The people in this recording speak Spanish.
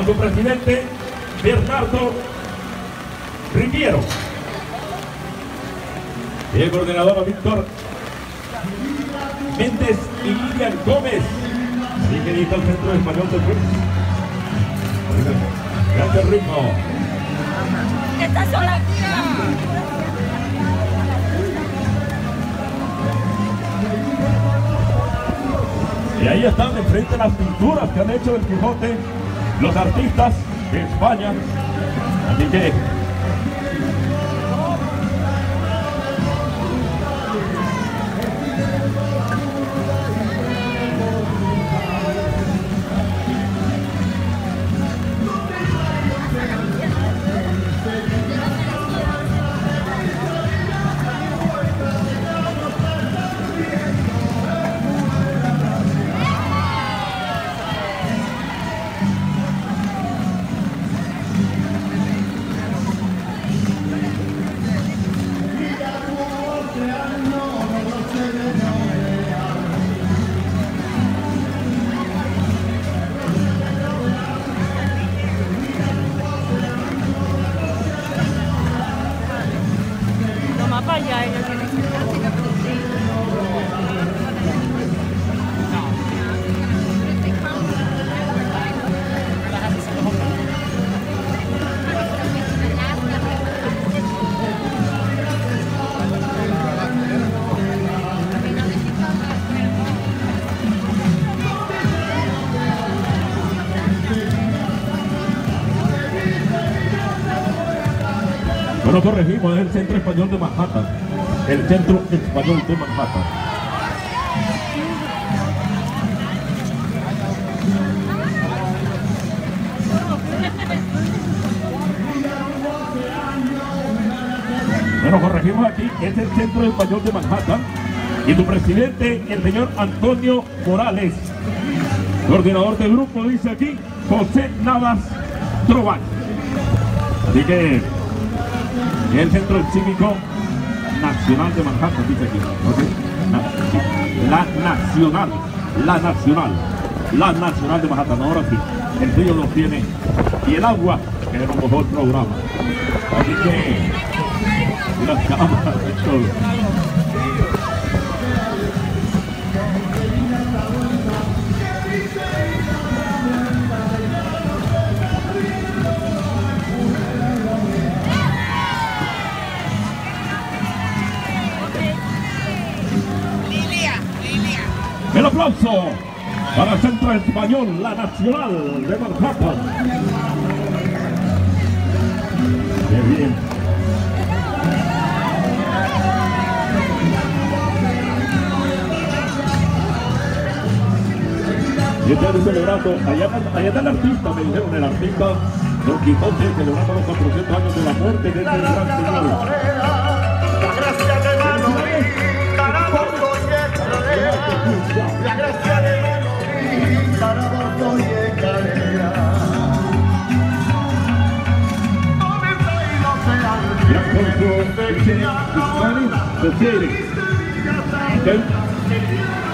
con su presidente Bernardo Riviero. Y el coordinador Víctor Méndez y Lilian Gómez. Así que el centro español de fútbol. Gracias, ritmo. Esta sola Y ahí están de frente las pinturas que han hecho del Quijote los artistas de España. Así que Bueno, corregimos, es el Centro Español de Manhattan. El Centro Español de Manhattan. Bueno, corregimos aquí, es el Centro Español de Manhattan. Y tu presidente, el señor Antonio Morales. Coordinador del grupo, dice aquí, José Navas Trobal. Así que el Centro Cívico Nacional de Manhattan, dice aquí. La Nacional, la Nacional, la Nacional de Manhattan. Ahora sí, el río lo tiene y el agua que nos el programa. Así que, las cámaras todo. Aplauso para el Centro Español, la Nacional de Manhattan. Qué bien. Y están celebrando, allá, allá está el artista, me dijeron, el artista Don Quijote, celebrando los 400 años de la muerte de este gran señor. control, 15, 20, 15. Okay.